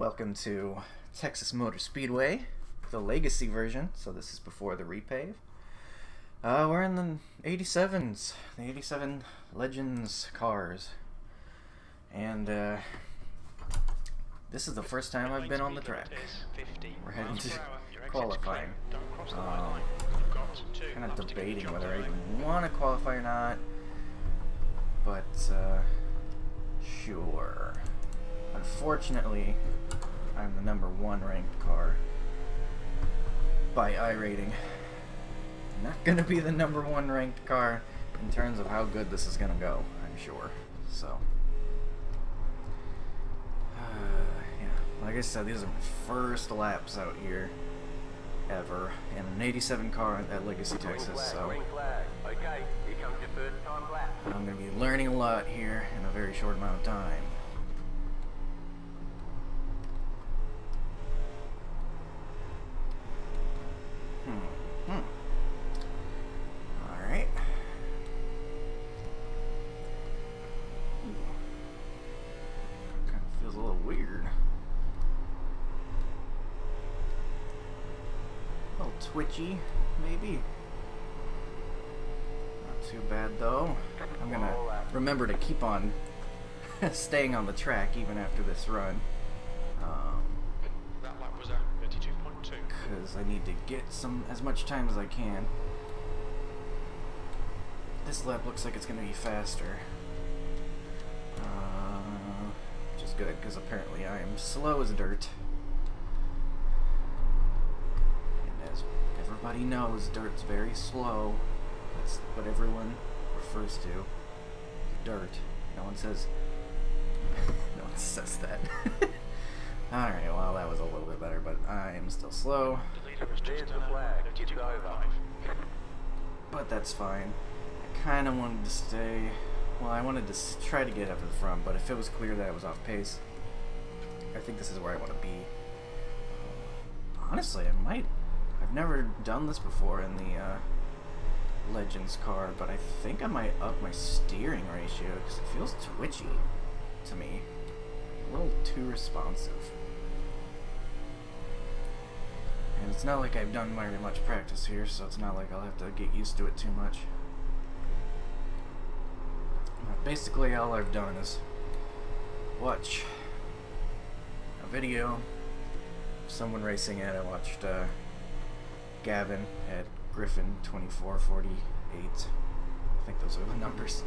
Welcome to Texas Motor Speedway, the legacy version. So this is before the repave. Uh, we're in the 87s, the 87 Legends cars, and uh, this is the first time I've been on the track. We're heading to qualifying. Um, kind of debating whether I even want to qualify or not, but uh, sure. Unfortunately, I'm the number one ranked car by iRating. Not gonna be the number one ranked car in terms of how good this is gonna go, I'm sure. So, uh, yeah, like I said, these are my first laps out here ever in an 87 car at Legacy, Texas. So, I'm gonna be learning a lot here in a very short amount of time. Hmm. Hmm. Alright. Kind of feels a little weird. A little twitchy, maybe. Not too bad though. I'm gonna remember to keep on staying on the track even after this run. Um, That lap was at 32.2. because I need to get some as much time as I can. This lap looks like it's going to be faster. Uh, which is good, because apparently I am slow as dirt. And as everybody knows, dirt's very slow. That's what everyone refers to. Dirt. No one says... no one says that. Alright, well that was a little bit better, but I am still slow. The leader was just There's the done flag. at It's 32.5. But that's fine. I kind of wanted to stay. Well, I wanted to try to get up to the front, but if it was clear that I was off pace, I think this is where I want to be. Honestly, I might. I've never done this before in the uh, Legends car, but I think I might up my steering ratio because it feels twitchy to me. A little too responsive. And it's not like I've done very much practice here, so it's not like I'll have to get used to it too much. But basically, all I've done is watch a video of someone racing it. I watched uh, Gavin at Griffin 2448. I think those are the numbers.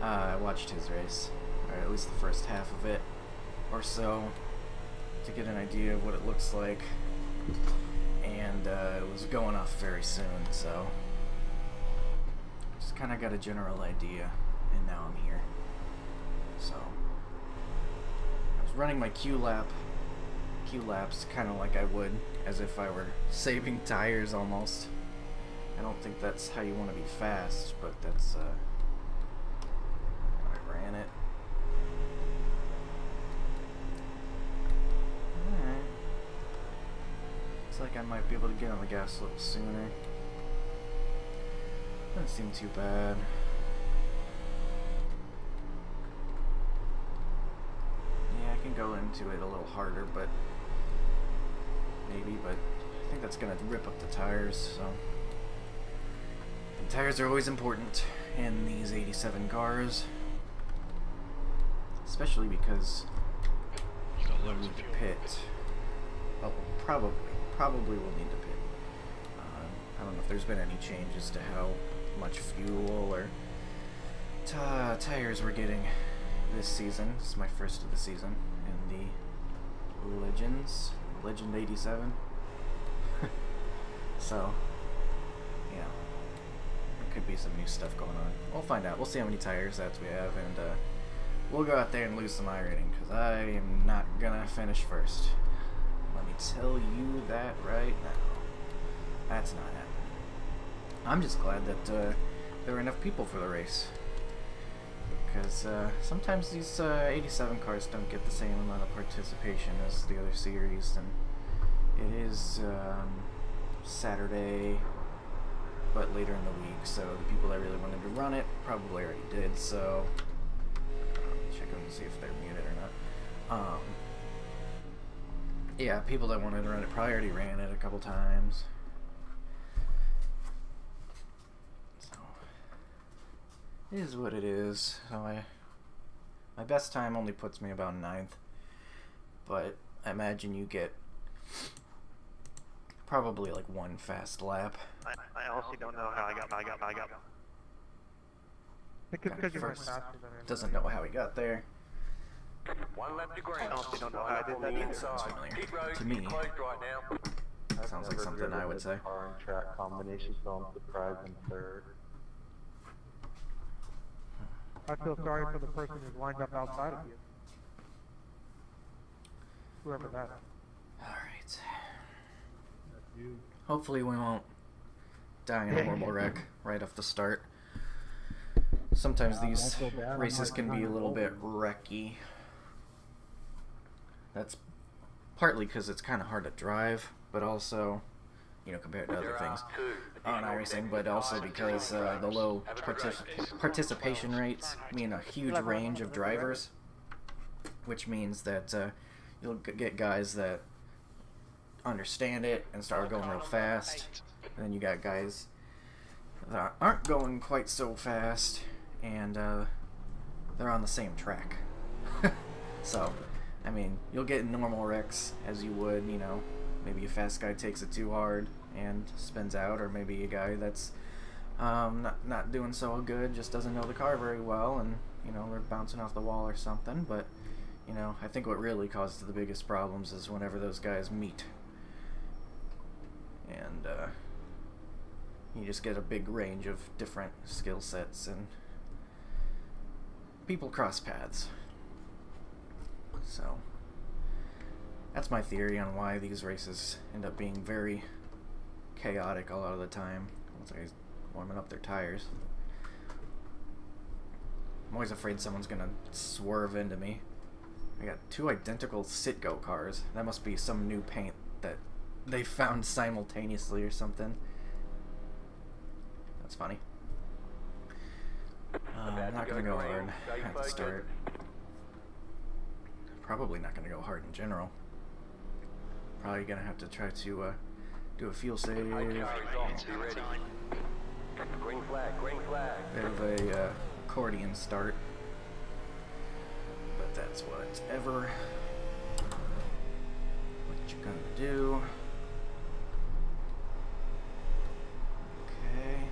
Uh, I watched his race, or at least the first half of it or so, to get an idea of what it looks like and uh, it was going off very soon, so just kind of got a general idea, and now I'm here. So I was running my Q lap, Q laps, kind of like I would, as if I were saving tires almost. I don't think that's how you want to be fast, but that's uh, I ran it. Alright. Looks like I might be able to get on the gas a little sooner. Doesn't seem too bad. Yeah, I can go into it a little harder, but maybe, but I think that's gonna rip up the tires, so. And tires are always important in these 87 cars. Especially because You got we'll loads need to pit. Oh, probably. Probably will need to pit. Um, I don't know if there's been any changes to how much fuel or t- tires we're getting this season. This is my first of the season in the Legends. Legend 87. so, yeah. There could be some new stuff going on. We'll find out. We'll see how many tires that we have and, uh, we'll go out there and lose some iRating because I am not gonna finish first. Tell you that right now. That's not happening. I'm just glad that uh, there were enough people for the race. Because uh, sometimes these uh, 87 cars don't get the same amount of participation as the other series, and it is um, Saturday, but later in the week, so the people that really wanted to run it probably already did, so um, check them to see if they're muted or not. Um, Yeah, people that wanted to run it probably already ran it a couple times. So it is what it is. So I my best time only puts me about ninth, but I imagine you get probably like one fast lap. I, I honestly don't know how I got, I got, I got. Because, because you went First, faster than everybody. Doesn't know how he got there. One lap to green. I honestly don't know how I did that either. Sounds familiar. To me. is right now. Sounds like something I would say. Car and track combination, so I'm surprised I'm third. I feel sorry for the person who's lined up outside of you. Whoever that. Alright. Hopefully we won't die in a horrible wreck right off the start. Sometimes Yeah, these don't feel bad, I'm races can be a little bit wrecky. That's partly because it's kind of hard to drive, but also, you know, compared to other things on additional iRacing, but also because uh, the low Have a good partic- participation rates mean a huge range of drivers, which means that uh, you'll get guys that understand it and start going real fast, and then you got guys that aren't going quite so fast, and uh, they're on the same track. so, I mean, you'll get normal wrecks as you would, you know, maybe a fast guy takes it too hard and spins out, or maybe a guy that's um, not not doing so good, just doesn't know the car very well, and you know they're bouncing off the wall or something. But you know, I think what really causes the biggest problems is whenever those guys meet, and uh, you just get a big range of different skill sets and people cross paths. So that's my theory on why these races end up being very chaotic a lot of the time once I warming up their tires. I'm always afraid someone's gonna swerve into me. I got two identical Citgo cars. That must be some new paint that they found simultaneously or something. That's funny. Uh, I'm not gonna go hard at the start. Probably not gonna go hard in general. Probably gonna have to try to uh, do a fuel save. Okay, Bit. Be ready. Green flag, green flag. of a uh, accordion start. But that's whatever. What you gonna do? Okay.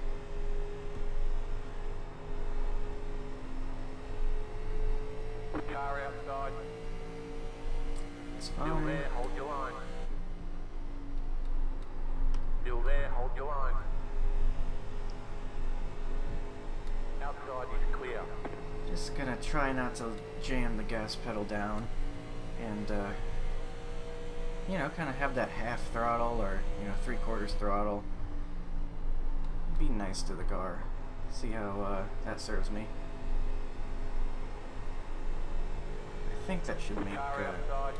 Car outside. Still there, hold your line. Still there, hold your line. Outside is clear. Just gonna try not to jam the gas pedal down and, uh, you know, kind of have that half throttle or, you know, three quarters throttle. Be nice to the car. See how uh, that serves me. I think that should make uh.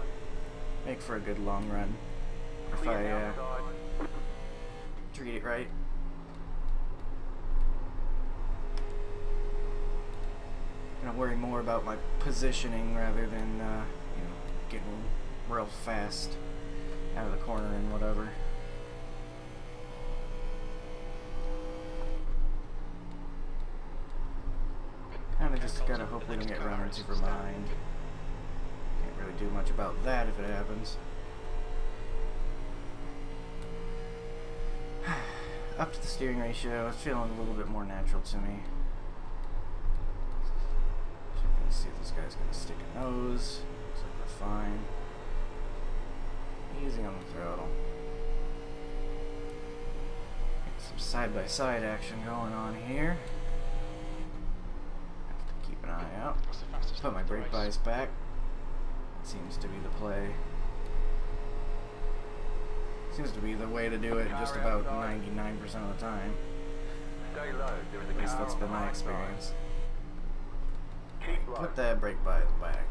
Make for a good long run if I uh, treat it right. Gonna worry more about my positioning rather than uh, you know getting real fast out of the corner and whatever. Kinda just gotta hope we don't get run into from behind. Really do much about that if it happens. Up to the steering ratio, it's feeling a little bit more natural to me. Checking to see if this guy's gonna stick a nose. Looks like we're fine. Easy on the throttle. Got some side by side action going on here. Have to keep an eye out. That's the fastest Put my lap of the brake bias back. Seems to be the play. Seems to be the way to do it just about 99% of the time. At least that's been my experience. Put that brake bias back.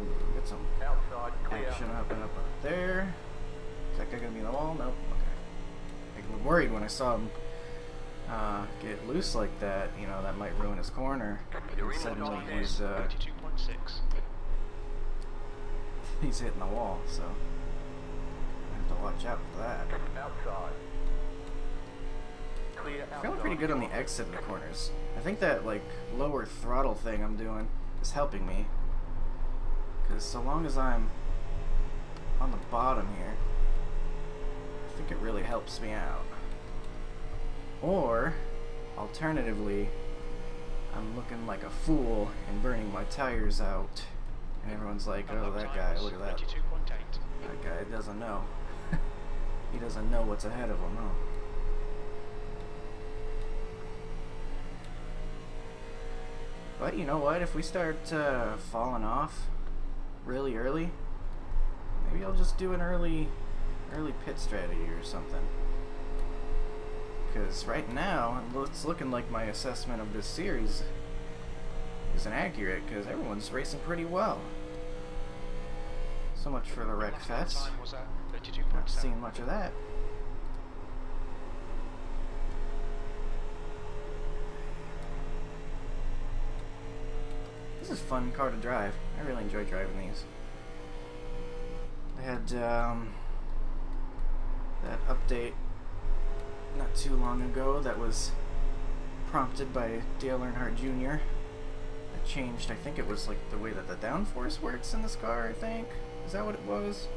Ooh, get some action and up up there. Is that guy gonna be in the wall? Nope. Okay. I was worried when I saw him uh, get loose like that. You know that might ruin his corner. And suddenly he's uh, he's hitting the wall, so I have to watch out for that. I'm feeling pretty good on the exit of the corners. I think that like lower throttle thing I'm doing is helping me. Because so long as I'm on the bottom here, I think it really helps me out. Or, alternatively, I'm looking like a fool and burning my tires out. And everyone's like, oh, that guy, look at that. That guy doesn't know. he doesn't know what's ahead of him, no. But you know what? If we start uh, falling off really early, maybe I'll just do an early, early pit strategy or something. Because right now, it's looking like my assessment of this series isn't accurate because everyone's racing pretty well. So much for the Wreck Fest. Not 32.7. seeing much of that. This is a fun car to drive. I really enjoy driving these. I had um, that update not too long ago that was prompted by Dale Earnhardt Jr. That changed, I think it was like the way that the downforce works in this car, I think. Is that what it was?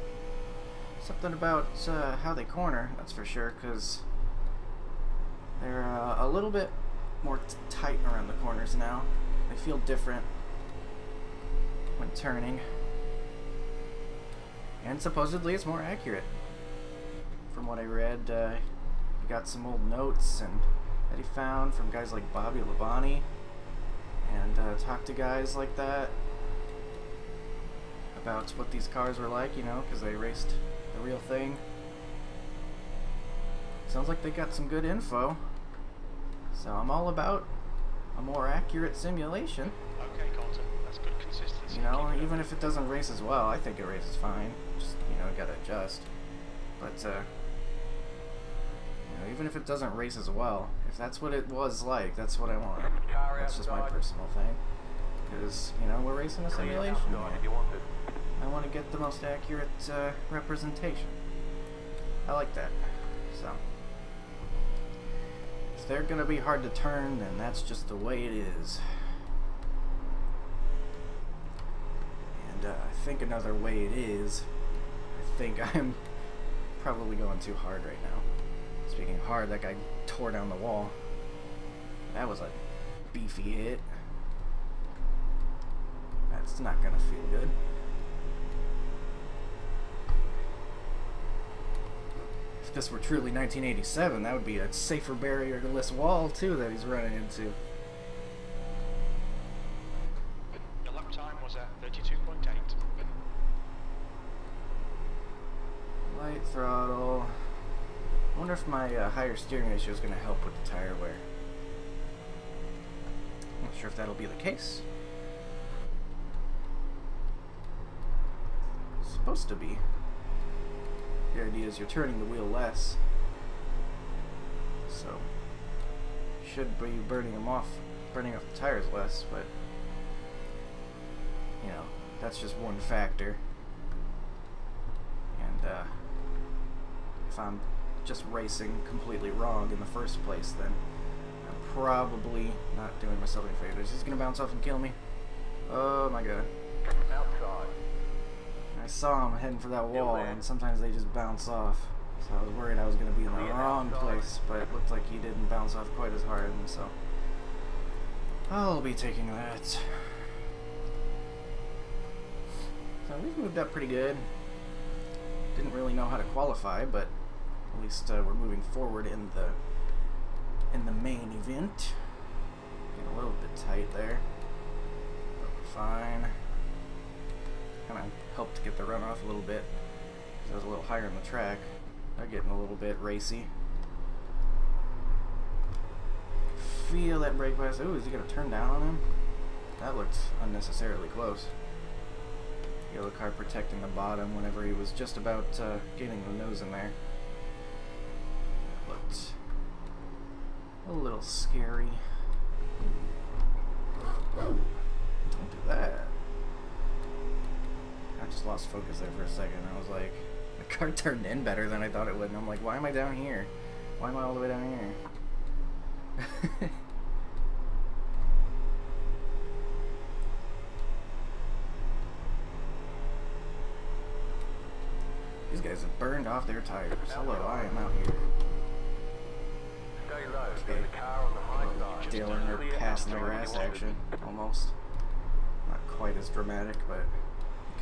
Something about uh, how they corner, that's for sure, because they're uh, a little bit more tight around the corners now. They feel different when turning. And supposedly it's more accurate. From what I read, uh, got some old notes and that he found from guys like Bobby Labonte and uh, talked to guys like that about what these cars were like, you know, because they raced the real thing. Sounds like they got some good info. So I'm all about a more accurate simulation. Okay, Colton, that's good consistency. You know, even if it doesn't race as well, I think it races fine. Just, you know, gotta adjust. But, uh, know, even if it doesn't race as well, if that's what it was like, that's what I want. That's just my personal thing. Because, you know, we're racing a simulation. I want to get the most accurate uh, representation. I like that. So, if they're gonna be hard to turn, then that's just the way it is. And uh, I think another way it is, I think I'm probably going too hard right now. Speaking of hard, that guy tore down the wall. That was a beefy hit. That's not gonna feel good. If this were truly 1987, that would be a safer barrierless wall too that he's running into. Your lap time was at 32.8. Light throttle. I wonder if my uh, higher steering ratio is going to help with the tire wear. Not sure if that'll be the case. Supposed to be. The idea is you're turning the wheel less. So, should be burning them off, burning off the tires less, but, you know, that's just one factor. And, uh, if I'm just racing completely wrong in the first place, then I'm probably not doing myself any favors. He's gonna bounce off and kill me. Oh my god. Outside. I saw him heading for that wall, and sometimes they just bounce off. So I was worried I was gonna be in the wrong place, but it looked like he didn't bounce off quite as hard, and so I'll be taking that. So we've moved up pretty good. Didn't really know how to qualify, but at least uh, we're moving forward in the in the main event. Getting a little bit tight there. But fine. Kind of helped get the run off a little bit. 'cause I was a little higher on the track. They're getting a little bit racy. Feel that brake pass. Ooh, is he gonna turn down on him? That looked unnecessarily close. Yellow car protecting the bottom whenever he was just about uh, getting the nose in there. A little scary. Don't do that. I just lost focus there for a second. I was like, the car turned in better than I thought it would, and I'm like, why am I down here? Why am I all the way down here? These guys have burned off their tires. Hello, I am out here. Side. Dealing her past the grass action, almost. Not quite as dramatic, but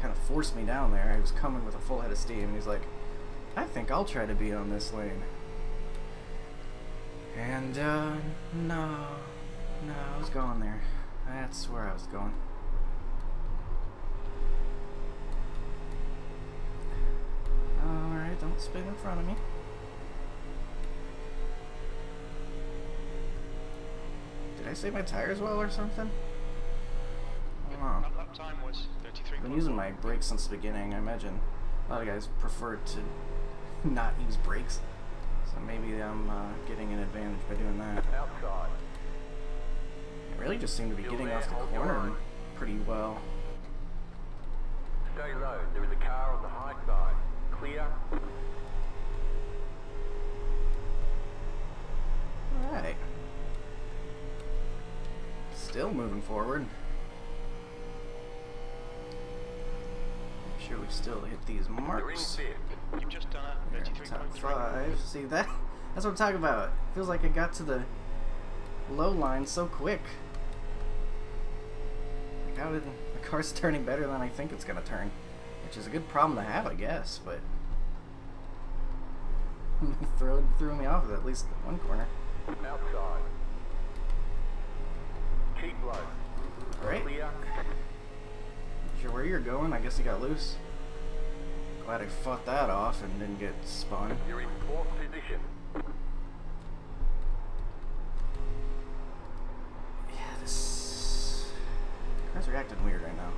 kind of forced me down there. I was coming with a full head of steam, and he's like, I think I'll try to be on this lane. And, uh, no. No, I was going there. That's where I was going. Alright, don't spin in front of me. Did I save my tires well or something? I don't know. Lap time was I've been using my brakes since the beginning. I imagine a lot of guys prefer to not use brakes. So maybe I'm uh, getting an advantage by doing that. Outside. I really just seem to be getting off the corner pretty well. Stay low. There is a car on the high side. Clear. Alright. Still moving forward. Make sure we still hit these marks. You've just done a top five. See that? That's what I'm talking about. Feels like I got to the low line so quick. Like how did the car's turning better than I think it's gonna turn, which is a good problem to have, I guess. But throw threw me off at least one corner. Outside. Keep low. All right. Clear. Sure where you're going? I guess you got loose. Glad I fought that off and didn't get spun. You're in position. Yeah, this cars are acting weird right now.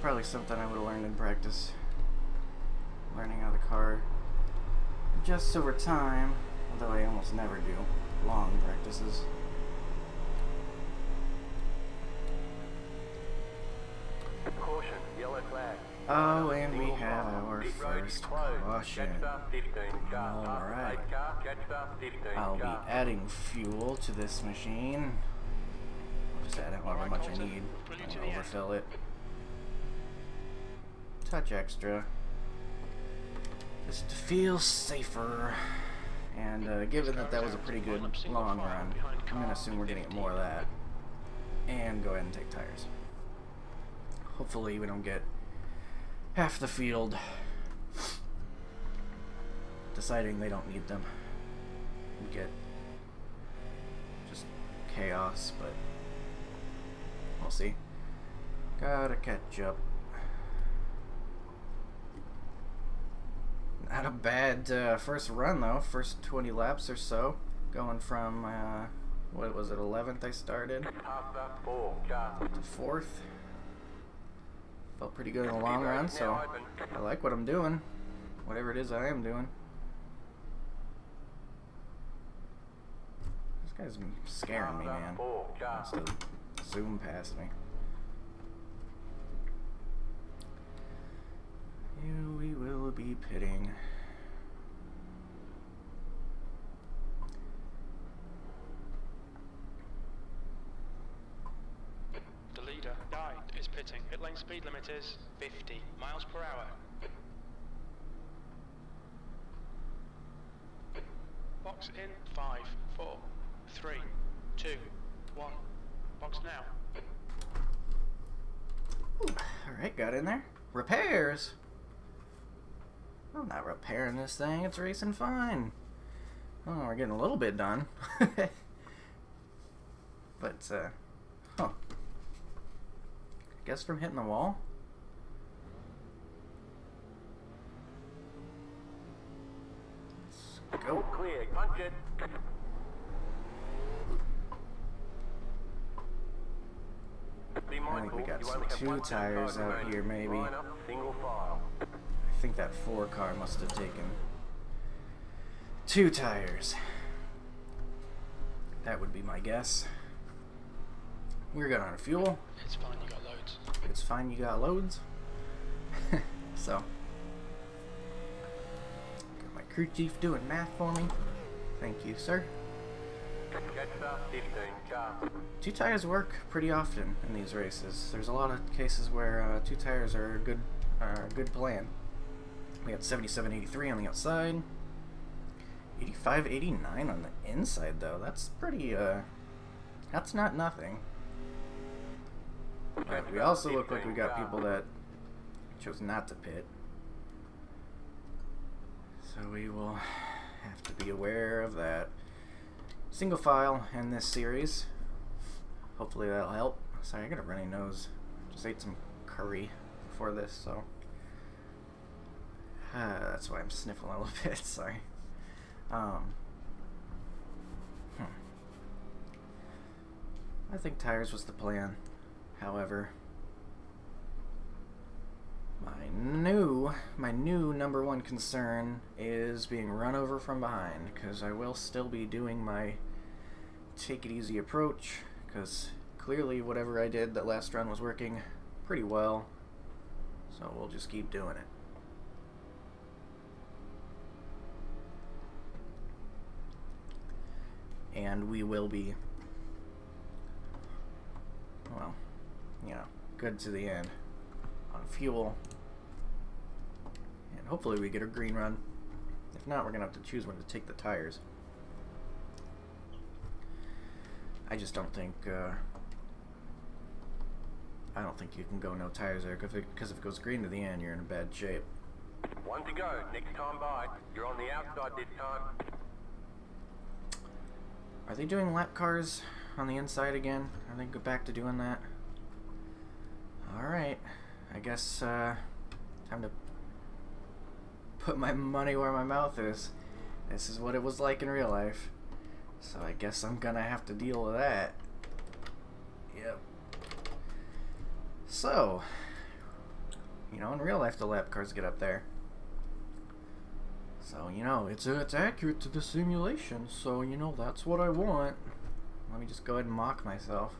Probably something I would have learned in practice. Learning how the car adjusts over time, although I almost never do long practices. Caution. Yellow flag. Oh, and we have our Pit road is first caution. Jetstar 15 car. Past the Alright. eight car. Jetstar 15 I'll be adding fuel to this machine. I'll just add however much I need. pull you and to the end. overfill it. Touch extra. Just to feel safer. And uh, given that that was a pretty good long run, I'm gonna assume we're gonna get more of that. And go ahead and take tires. Hopefully we don't get half the field deciding they don't need them. We get just chaos, but we'll see. Gotta catch up. Not a bad uh, first run though. First 20 laps or so, going from uh, what was it, 11th I started to fourth. Felt pretty good in the long run, so. I like what I'm doing. Whatever it is I am doing. This guy's scaring me, man. Wants to zoom past me. Here we will be pitting. The leader, Guy, is pitting. Pit lane speed limit is 50 miles per hour. Box in five, four, three, two, one. Box now. Alright, got in there. Repairs! I'm not repairing this thing, it's racing fine. Oh, we're getting a little bit done. but, uh, huh. Guess from hitting the wall? Let's go. Clear. Punch it. I think we got some two tires tire out here, maybe. Single file. I think that four car must have taken two tires. That would be my guess. we're good on fuel. It's fine, you got loads. It's fine, you got loads. so, got my crew chief doing math for me. Thank you, sir. Catch up, 15 car. Two tires work pretty often in these races. There's a lot of cases where uh, two tires are a good, are a good plan. We got 77.83 on the outside. 85.89 on the inside, though. That's pretty, uh, that's not nothing. We also look like we got people that chose not to pit. So we will have to be aware of that. Single file in this series. Hopefully that'll help. Sorry, I got a runny nose. Just ate some curry before this, so. Uh, that's why I'm sniffling a little bit. Sorry. Um. Hmm. I think tires was the plan. However, my new my new number one concern is being run over from behind because I will still be doing my take it easy approach because clearly whatever I did that last run was working pretty well. So we'll just keep doing it. And we will be well, you know, good to the end on fuel. And hopefully we get a green run. If not, we're going to have to choose when to take the tires. I just don't think, uh, I don't think you can go no tires there, because if it goes green to the end, you're in a bad shape. One to go. Next time by. You're on the outside this time. Are they doing lap cars on the inside again? Are they go back to doing that? Alright. I guess, uh, time to put my money where my mouth is. This is what it was like in real life. So I guess I'm gonna have to deal with that. Yep. So, you know, in real life the lap cars get up there. So, you know, it's, uh, it's accurate to the simulation, so, you know, that's what I want. Let me just go ahead and mock myself.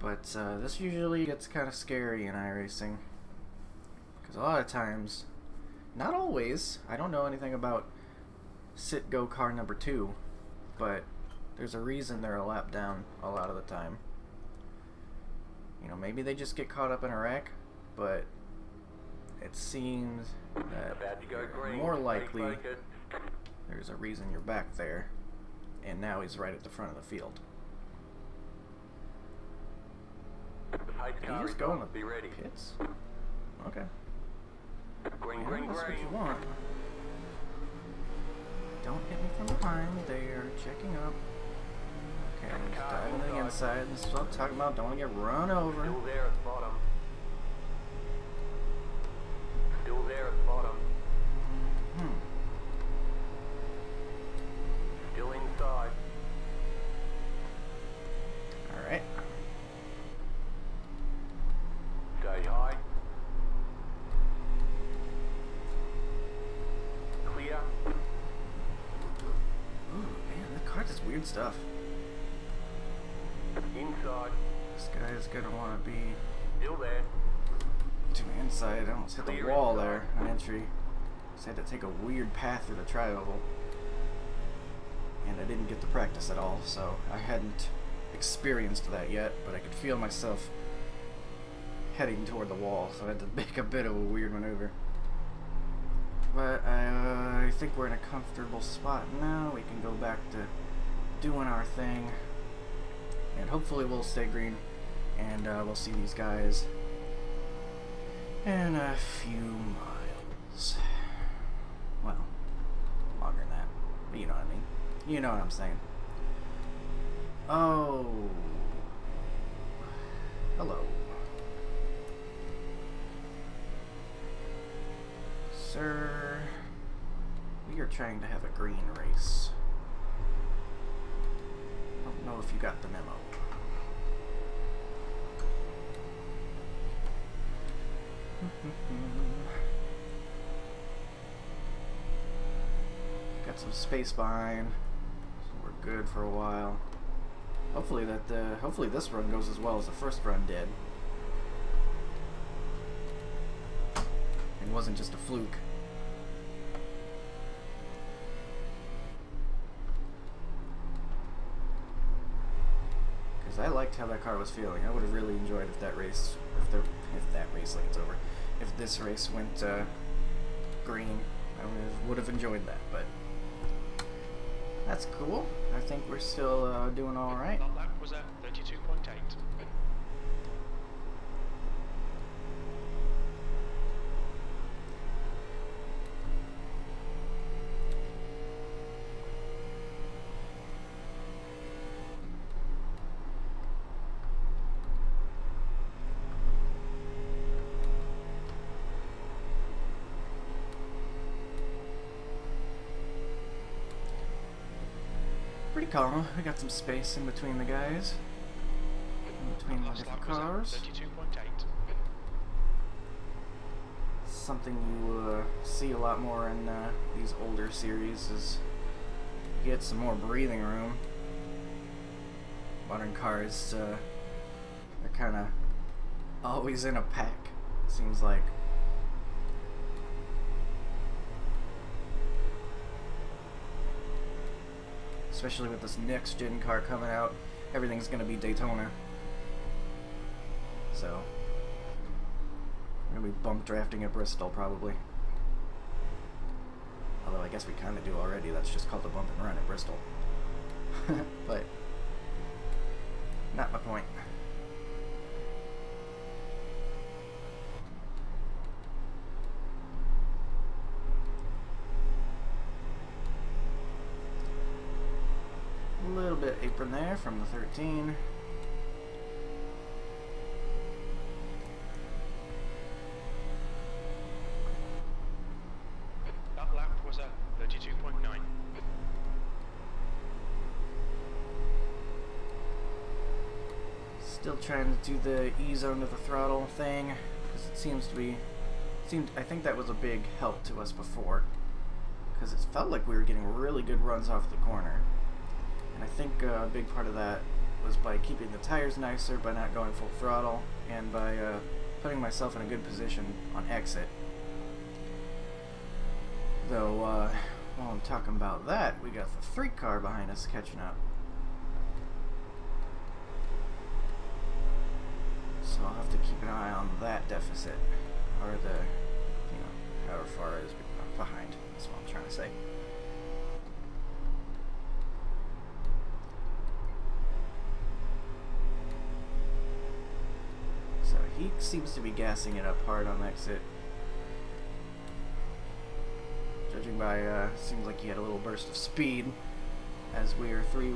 But uh, this usually gets kind of scary in iRacing. Because a lot of times, not always, I don't know anything about Citgo car number two, but there's a reason they're a lap down a lot of the time. You know, maybe they just get caught up in a wreck, but it seems that go green. more likely there's a reason you're back there, and now he's right at the front of the field. Did he just go in the Be ready. pits? Okay. Green, Yeah, green, that's what you want. Don't hit me from behind. They are checking up. Okay, I'm just diving to the inside. inside. This is what I'm talking about. Don't want to get run over. Still there stuff. Inside. This guy is gonna want to be Still there. to the inside. I almost hit the Clear wall inside. there on entry. Just had to take a weird path through the tri-oval. And I didn't get to practice at all, so I hadn't experienced that yet, but I could feel myself heading toward the wall, so I had to make a bit of a weird maneuver. But uh, I think we're in a comfortable spot now. We can go back to doing our thing. And hopefully we'll stay green. And uh, we'll see these guys in a few miles. Well, longer than that. But you know what I mean. You know what I'm saying. Oh. Hello. Sir, we are trying to have a green race. Know if you got the memo. Got some space behind, so we're good for a while. Hopefully that uh, hopefully this run goes as well as the first run did. It wasn't just a fluke. Liked how that car was feeling. I would have really enjoyed if that race, if the, if that race like it's over, if this race went uh, green, I would have, would have enjoyed that. But that's cool. I think we're still uh, doing all right. That lap was at 32.8. Calm. We got some space in between the guys, in between the different cars. 32.8. Something you uh, see a lot more in uh, these older series is get some more breathing room. Modern cars uh, are kind of always in a pack. Seems like. Especially with this next gen car coming out, everything's gonna be Daytona. So, we're gonna be bump drafting at Bristol probably. Although I guess we kind of do already. That's just called a bump and run at Bristol. but not my point. A there from the 13. That lap was at 32.9. Still trying to do the E zone to the throttle thing because it seems to be seemed I think that was a big help to us before because it felt like we were getting really good runs off the corner, and I think uh, a big part of that was by keeping the tires nicer, by not going full throttle, and by uh, putting myself in a good position on exit. Though, uh, while I'm talking about that, we got the three car behind us catching up. So I'll have to keep an eye on that deficit, or the, you know, however far it is behind. That's what I'm trying to say. So he seems to be gassing it up hard on exit. Judging by, uh, seems like he had a little burst of speed as we are three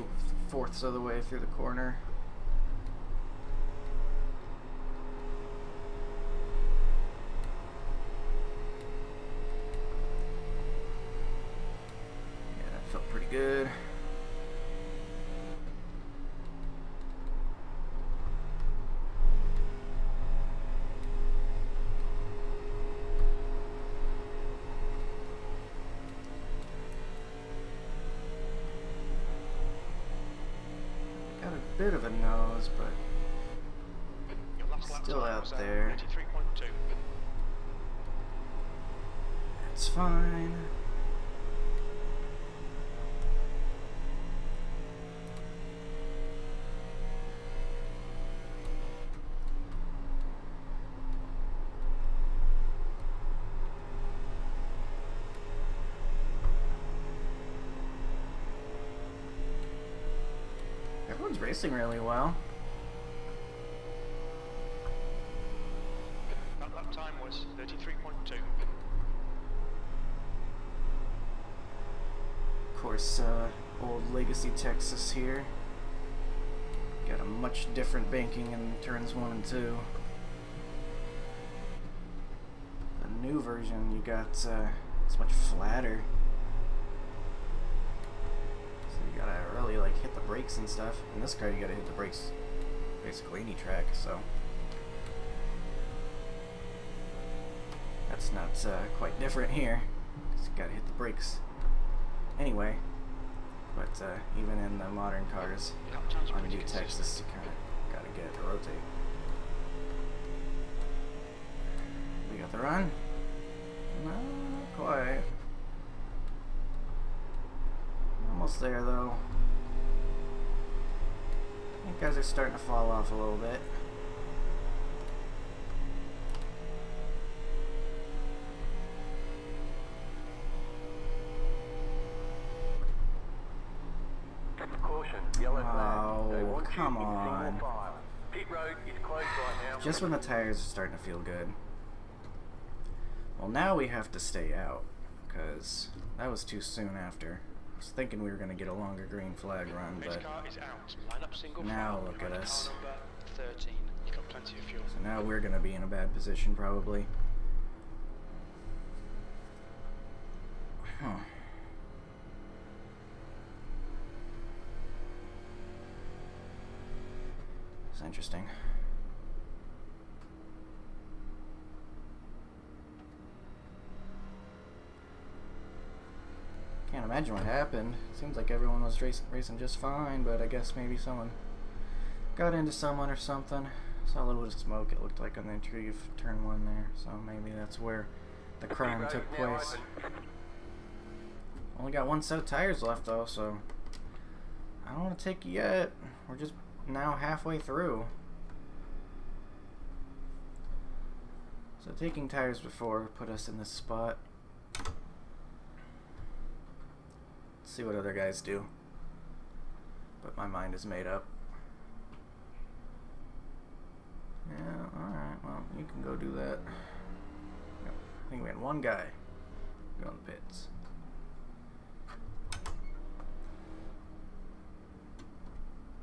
fourths of the way through the corner. Racing really well. That lap time was 33.2. Of course, uh, old Legacy Texas here. Got a much different banking in turns one and two. The new version, you got uh, it's much flatter. So you gotta really like hit the brakes and stuff. In this car, you gotta hit the brakes basically any track. So that's not uh, quite different here. you gotta hit the brakes anyway. But uh, even in the modern cars, on new. Texas, you kind of gotta get it to rotate. We got the run. Not quite. Almost there though. Think guys are starting to fall off a little bit. Caution, yellow Oh, come on. Pit road is closed right now. Just when the tires are starting to feel good. Well, now we have to stay out, because that was too soon after. I was thinking we were going to get a longer green flag run, but car is out. Line up single Now look at us. Car number 13. You've got plenty of fuel. so now we're going to be in a bad position probably. Huh. It's interesting. Can't imagine what happened. Seems like everyone was racing, racing just fine, but I guess maybe someone got into someone or something. Saw a little bit of smoke, it looked like on the tree of turn one there, so maybe that's where the crime took place. Only got one set of tires left though, so I don't want to take it yet. We're just now halfway through. So taking tires before put us in this spot. See what other guys do. But my mind is made up. Yeah, alright, well, you can go do that. Yep, I think we had one guy go in the pits.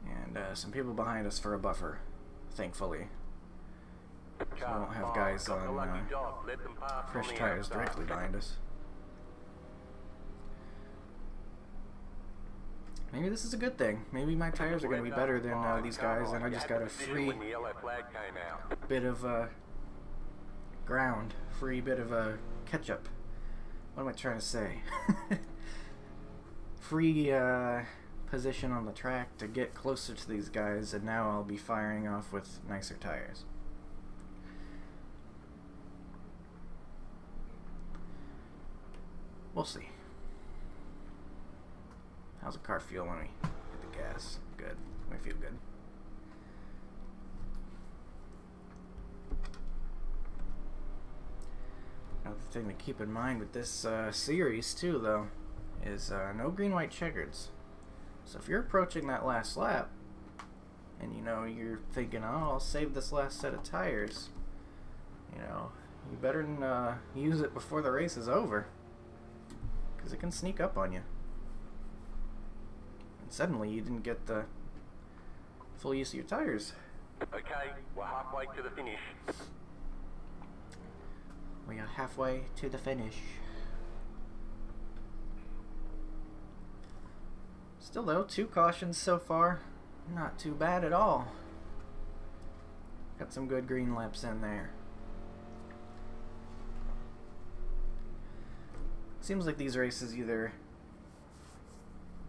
And uh, some people behind us for a buffer, thankfully. So we don't have guys on uh, dog, let them pass on fresh tires directly behind us. Maybe this is a good thing. Maybe my tires are going to be better than uh, these guys, and I just got a free When the yellow flag came out. bit of uh, ground, free bit of uh, ketchup. What am I trying to say? free uh, position on the track to get closer to these guys, and now I'll be firing off with nicer tires. We'll see. How's the car feel when we hit the gas? Good. We feel good. Another thing to keep in mind with this uh, series too, though, is uh, no green, white checkers. So if you're approaching that last lap, and you know you're thinking, "Oh, I'll save this last set of tires," you know, you better uh, use it before the race is over, because it can sneak up on you. And suddenly you didn't get the full use of your tires. Okay, we're halfway to the finish. We are halfway to the finish. Still though, two cautions so far. Not too bad at all. Got some good green laps in there. Seems like these races either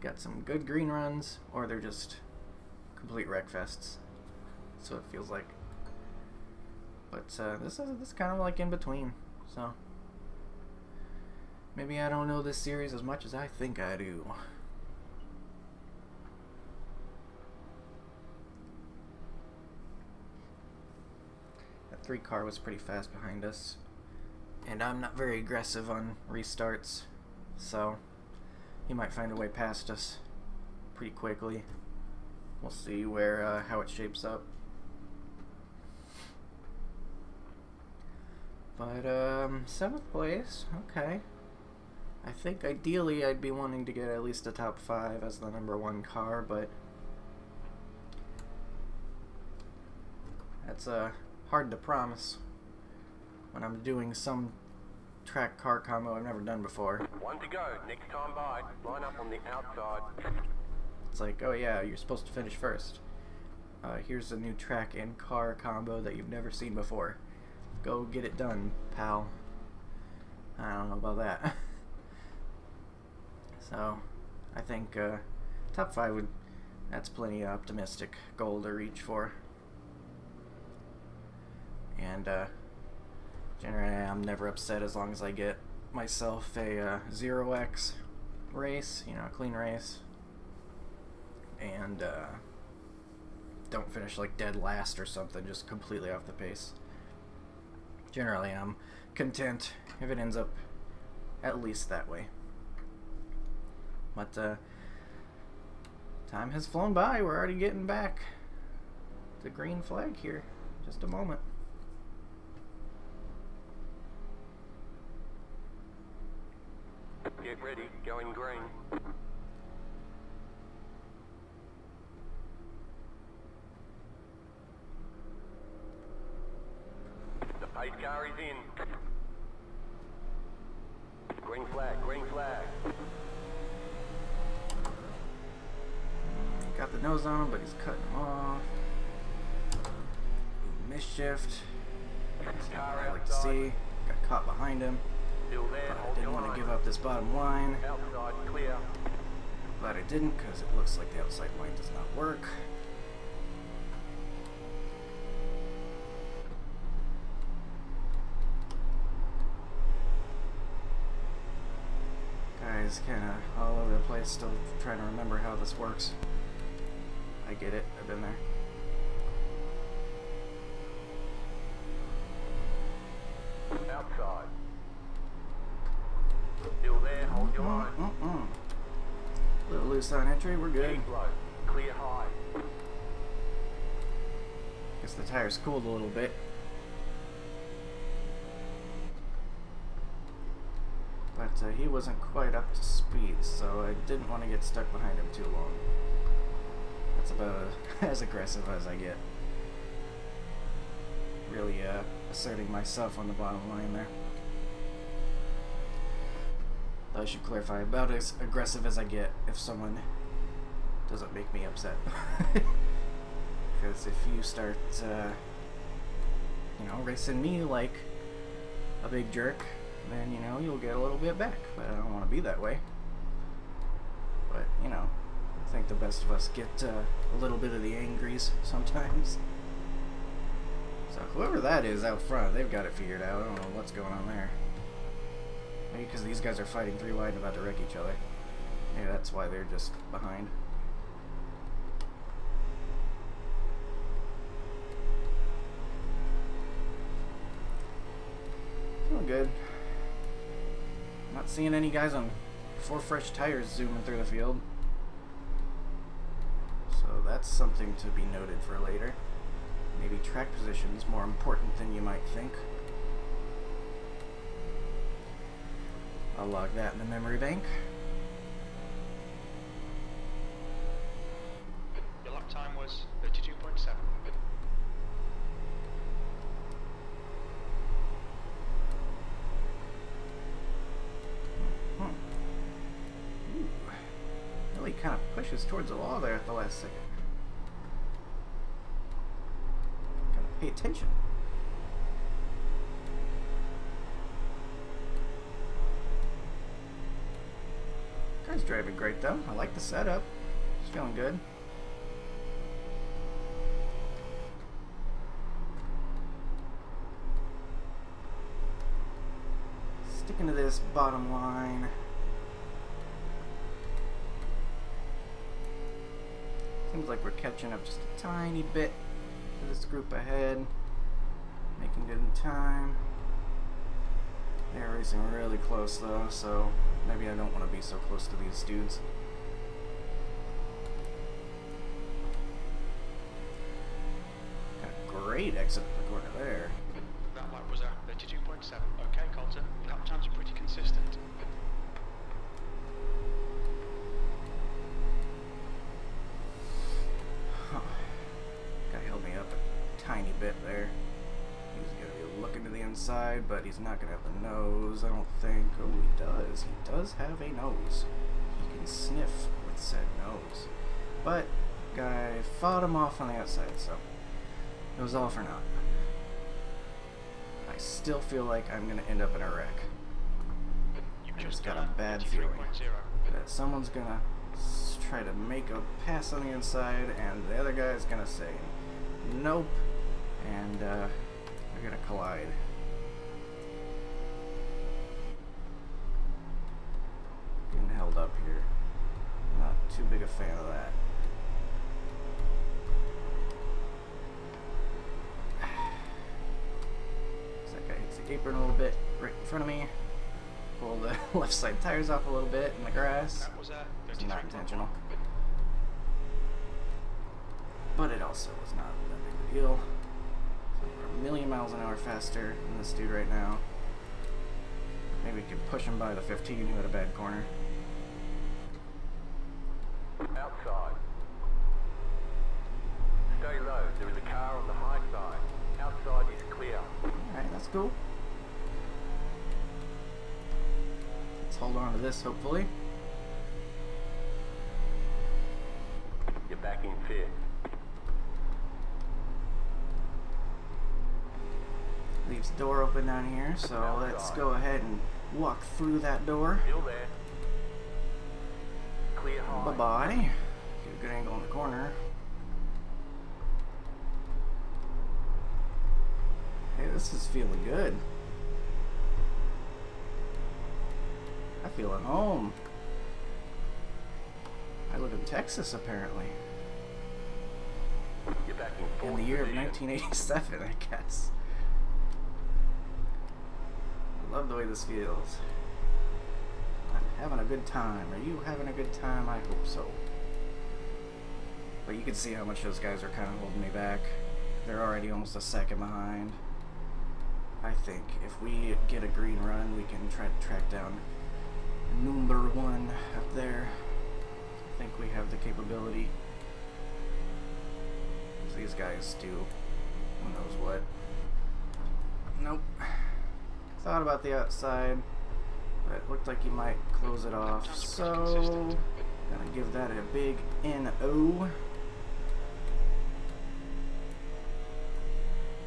got some good green runs or they're just complete wreck fests. So it feels like. But uh, this is this is kind of like in between. So maybe I don't know this series as much as I think I do. That three car was pretty fast behind us, and I'm not very aggressive on restarts, so he might find a way past us pretty quickly. We'll see where uh, how it shapes up. But um, seventh place, okay. I think ideally I'd be wanting to get at least a top five as the number one car, but that's uh hard to promise when I'm doing some track car combo I've never done before. One to go. Next time by, line up on the outside. It's like, oh yeah, you're supposed to finish first. Uh, here's a new track and car combo that you've never seen before. Go get it done, pal. I don't know about that. so, I think uh, top five would. That's plenty optimistic goal to reach for. And uh, generally, I'm never upset as long as I get myself a uh, zero X race, you know, a clean race, and uh, don't finish like dead last or something, just completely off the pace. Generally, I'm content if it ends up at least that way. But uh, time has flown by. We're already getting back the green flag here. Just a moment. Get ready, going green. The pace car is in. Green flag, green flag. Got on him, but he's cutting him off. Ooh, mischief. That's not what I like to see. Got caught behind him. But I didn't want to give up this bottom line. Glad I didn't, because it looks like the outside line does not work. Guys, kind of all over the place, still trying to remember how this works. I get it, I've been there. Outside. Still there, hold your line. Mm-mm. Little loose on entry, we're good. Clear high. Guess the tires cooled a little bit. But uh, he wasn't quite up to speed, so I didn't want to get stuck behind him too long. That's about as aggressive as I get. Really uh, asserting myself on the bottom line there. Though I should clarify, about as aggressive as I get if someone doesn't make me upset. Because if you start, uh, you know, racing me like a big jerk, then, you know, you'll get a little bit back. But I don't want to be that way. I think the best of us get uh, a little bit of the angries sometimes. So whoever that is out front, they've got it figured out. I don't know what's going on there. Maybe because these guys are fighting three wide and about to wreck each other. Maybe that's why they're just behind. Feeling good. Not seeing any guys on four fresh tires zooming through the field. That's something to be noted for later. Maybe track position is more important than you might think. I'll log that in the memory bank. Your lap time was 32.7. Hmm. Ooh. Really kind of pushes towards the wall there at the last second. Gotta pay attention. Guy's driving great though. I like the setup. It's feeling good. Sticking to this bottom line. Seems like we're catching up just a tiny bit this group ahead. Making good in time. They're racing really close though, so maybe I don't want to be so close to these dudes. Got a great exit inside, but he's not gonna have a nose, I don't think. Oh, he does. He does have a nose. He can sniff with said nose. But, guy fought him off on the outside, so it was all for naught. I still feel like I'm gonna end up in a wreck. I just got a bad feeling. That someone's gonna try to make a pass on the inside, and the other guy's gonna say nope, and uh, they're gonna collide. Too big a fan of that. So that guy hits the apron a little bit right in front of me. Pull the left side tires off a little bit in the grass. That was uh, It's not intentional. But it also was not that big of a deal. So we're a million miles an hour faster than this dude right now. Maybe we could push him by the 15 who had a bad corner. Outside. Stay low. There is a car on the high side. Outside is clear. Alright, that's cool. Let's hold on to this, hopefully. You're back in fifth. Leaves the door open down here, so let's go ahead and walk through that door. Still there. Clear high. Bye bye. Get a good angle in the corner. Hey, this is feeling good. I feel at home. I live in Texas, apparently. In In the year of 1987, I guess. I love the way this feels. Good time. Are you having a good time? I hope so. But you can see how much those guys are kind of holding me back. They're already almost a second behind. I think if we get a green run, we can try to track down number one up there. I think we have the capability. These guys do who knows what. Nope. Thought about the outside, but it looked like he might close it off. So, gonna give that a big N-O.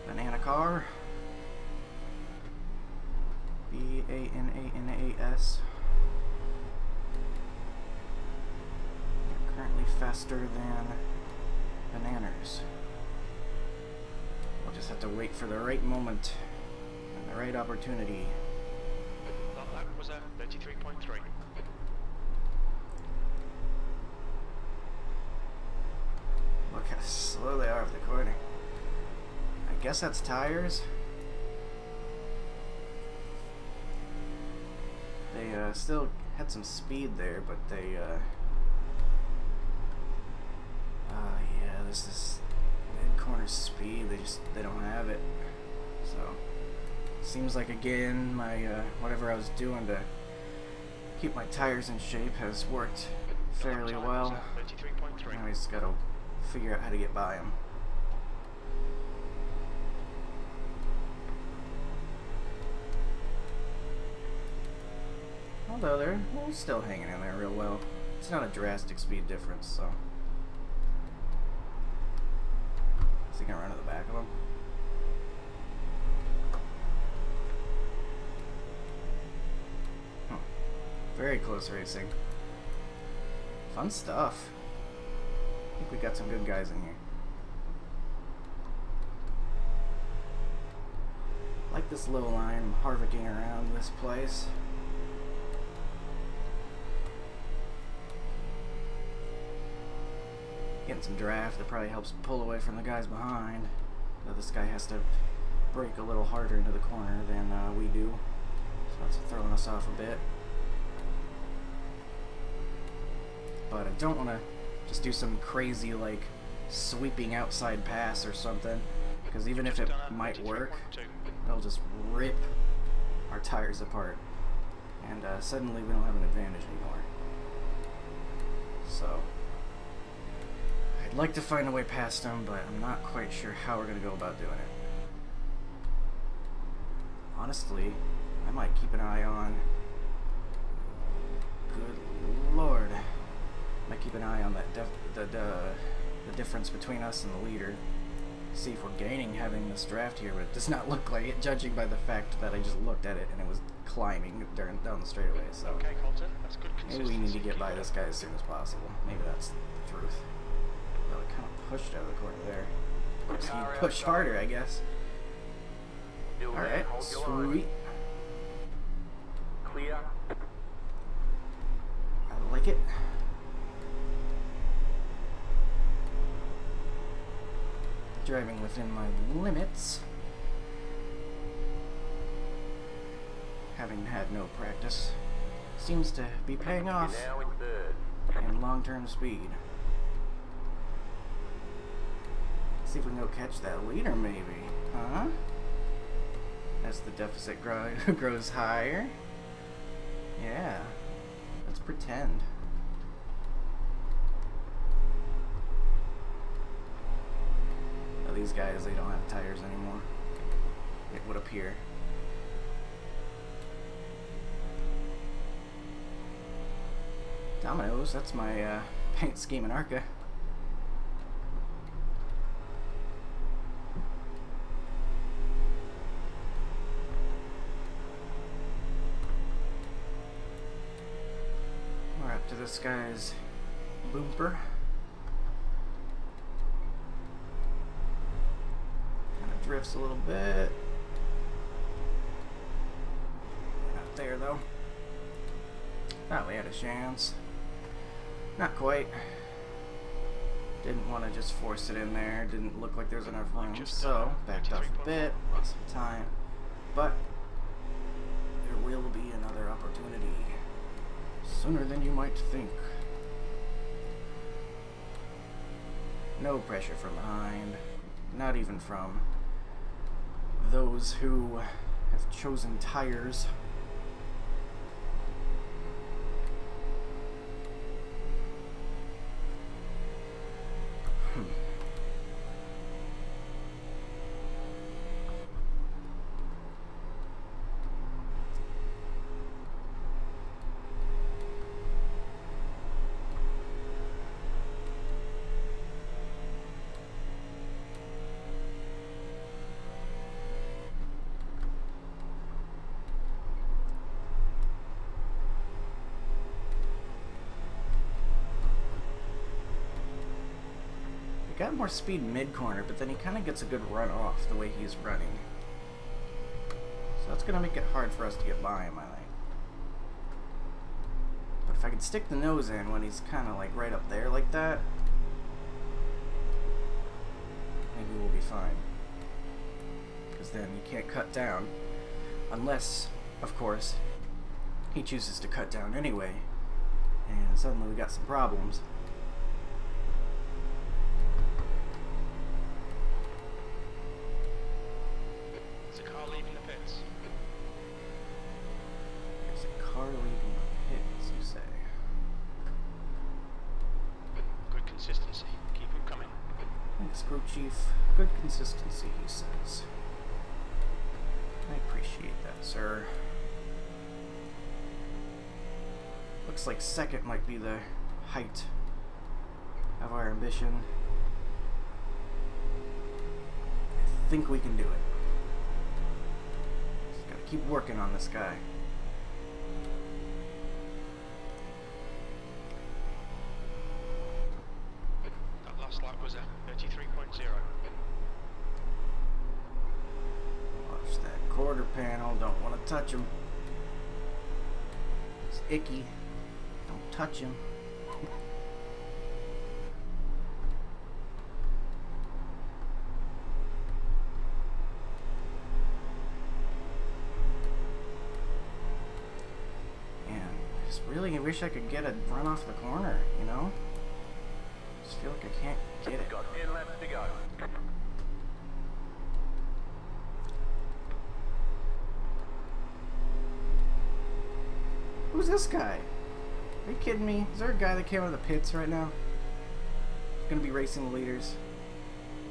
Banana car. B-A-N-A-N-A-S. Currently faster than bananas. We'll just have to wait for the right moment and the right opportunity. Was uh, 33.3. Look how slow they are with the corner. I guess that's tires. They uh, still had some speed there, but they. Uh, uh, yeah, this is corner speed. They just they don't have it. So seems like again my uh, whatever I was doing to keep my tires in shape has worked fairly well. 33.3. Now we just gotta figure out how to get by him. Although they're, they're still hanging in there real well. It's not a drastic speed difference, so. Is he gonna run to the back of him? Very close racing. Fun stuff. I think we got some good guys in here. Like this low line harvicking around this place. Getting some draft that probably helps pull away from the guys behind. Though this guy has to break a little harder into the corner than uh, we do. So that's throwing us off a bit. But I don't want to just do some crazy, like, sweeping outside pass or something. Because even if it might work, 33.2. they'll just rip our tires apart. And uh, suddenly we don't have an advantage anymore. So, I'd like to find a way past them, but I'm not quite sure how we're going to go about doing it. Honestly, I might keep an eye on. Good lord. I keep an eye on that def- the, the, the difference between us and the leader see if we're gaining having this draft here, but it does not look like it, judging by the fact that I just looked at it and it was climbing during, down the straightaway. So Okay, Colton, that's good maybe we need to get by this guy as soon as possible. Maybe that's the truth. Well, I kind of pushed out of the corner there. Of course, he pushed harder, I guess. Still All there, right, hold your line. sweet. Clear. I like it. Driving within my limits. Having had no practice. Seems to be paying off in long-term speed. See if we can go catch that leader, maybe. Huh? As the deficit grow grows higher. Yeah. Let's pretend. These guys, they don't have tires anymore. It would appear. Domino's, that's my uh, paint scheme in Arca. We're to this guy's booper. Kind of drifts a little bit. Not there though. Thought we had a chance. Not quite. Didn't want to just force it in there. Didn't look like there was enough room. Just, So, uh, backed off a bit. Lost some time. But, there will be another opportunity. Sooner than you might think. No pressure from behind. Not even from those who have chosen tires. Hmm. He got more speed mid corner, but then he kind of gets a good run off the way he's running. So that's going to make it hard for us to get by him, I think. But if I can stick the nose in when he's kind of like right up there like that, maybe we'll be fine. Because then you can't cut down. Unless, of course, he chooses to cut down anyway. And suddenly we got some problems. Ambition. I think we can do it. Just gotta keep working on this guy. That last lap was a 33.0. Watch that quarter panel. Don't want to touch him. It's icky. Don't touch him. Man, I just really wish I could get a run off the corner, you know? just feel like I can't get it. Got 10 laps to go. Who's this guy? Are you kidding me? Is there a guy that came out of the pits right now? Gonna be racing the leaders?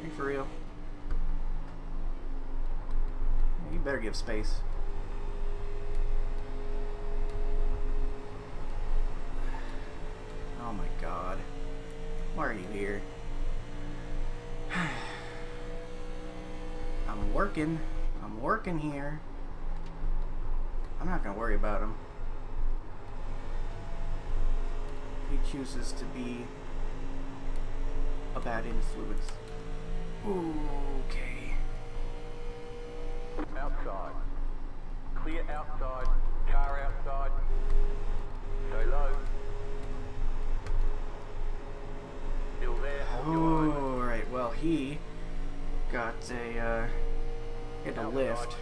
Are you for real? You better give space. Working. I'm here. I'm not gonna worry about him. He chooses to be a bad influence. Okay. Outside. Clear outside. Car outside. Go low. Still there. Hold your line. Alright, well, he got a, uh, hit a lift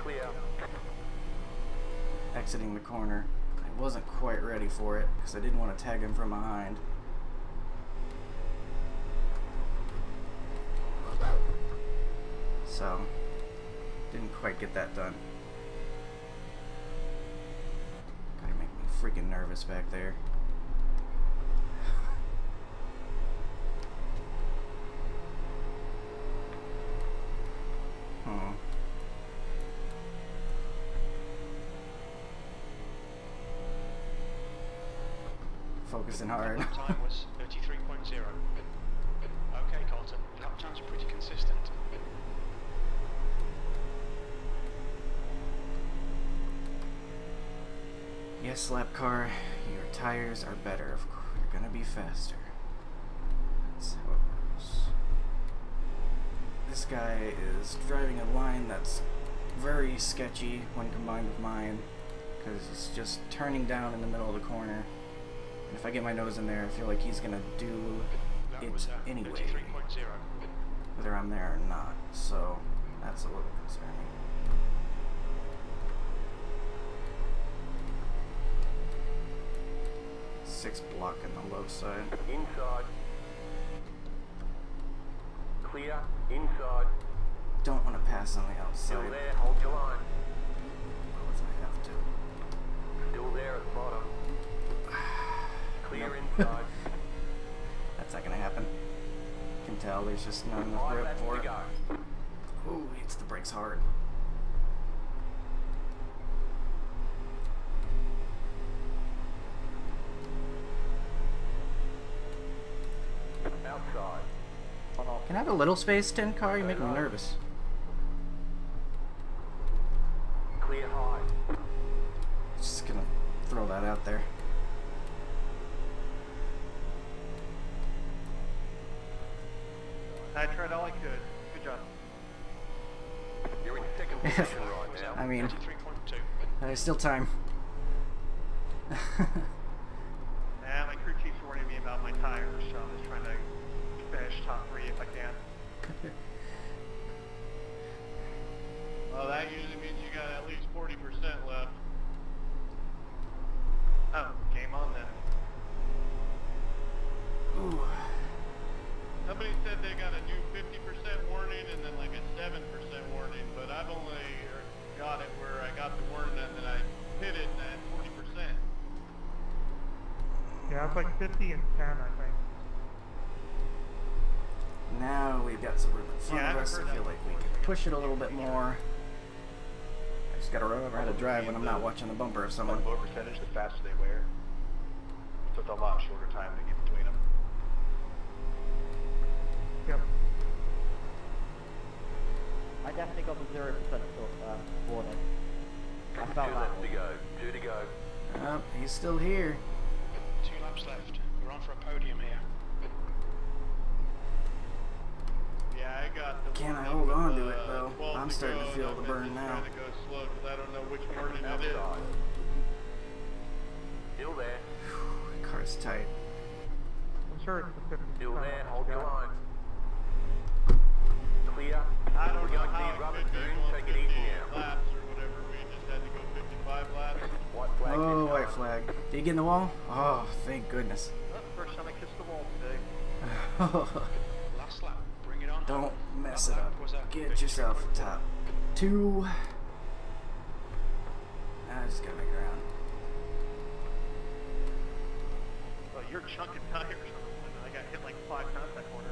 exiting the corner. I wasn't quite ready for it because I didn't want to tag him from behind. So, didn't quite get that done. Gotta make me freaking nervous back there. Focusing hard. Lap time was 33.0. Okay, Colton. Lap times are pretty consistent. Yes, lap car, your tires are better. Of course, You're gonna be faster. That's how it works. This guy is driving a line that's very sketchy when combined with mine, because he's just turning down in the middle of the corner. And if I get my nose in there, I feel like he's gonna do it anyway, whether I'm there or not. So that's a little concerning. Six block in the low side. Inside. Clear. Inside. Don't want to pass on the outside. Still there. Hold your line. Well, if I have to. Still there at the bottom. Clear inside. That's not gonna happen. Can tell there's just not enough Five grip for to it. Ooh, hits the brakes hard. Outside. Can I have a little space, 10 car? You make me nervous. Clear high. Just gonna throw that out there. I tried all I could. Good job. You're in second position right now. I mean, 33.2. there's still time. drive when I'm not watching the bumper of someone. lower percentage, the faster they wear. So it's a lot shorter time to get between them. Yep. I definitely got the zero percent uh, warning. I Two felt that laps to go. Two to go. Oh, he's still here. Did he get in the wall? Oh, thank goodness. That's the first time I kissed the wall today. Last lap. Bring it on. Don't mess That it up. Get yourself a top two. I just gotta make it around. Well, you're chunking tires on the one. I got hit like five times that corner.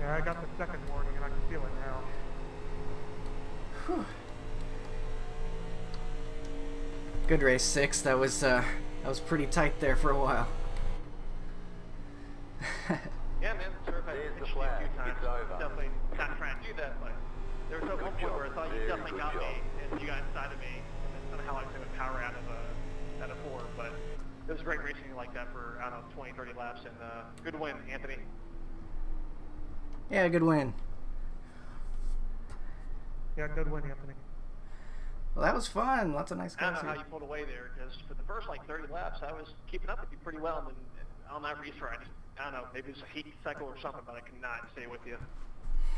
Yeah, I got the second warning and I can feel it now. Whew. Good race six. That was uh, that was pretty tight there for a while. Yeah, man. Sorry if I There's the pitched you a few times. It's over. Definitely not trying to do that. But there was at one point where I thought you definitely got job. me, and you got inside of me, and then somehow I took a power out of a out of four. But it was great racing like that for I don't know 20, 30 laps, and uh, good win, Anthony. Yeah, good win. Yeah, good win, Anthony. Well, that was fun. Lots of nice I don't guys know how you pulled away there, because for the first like 30 laps, I was keeping up with you pretty well, and then on that restart, I, just, I don't know, maybe it was a heat cycle or something, but I could not stay with you.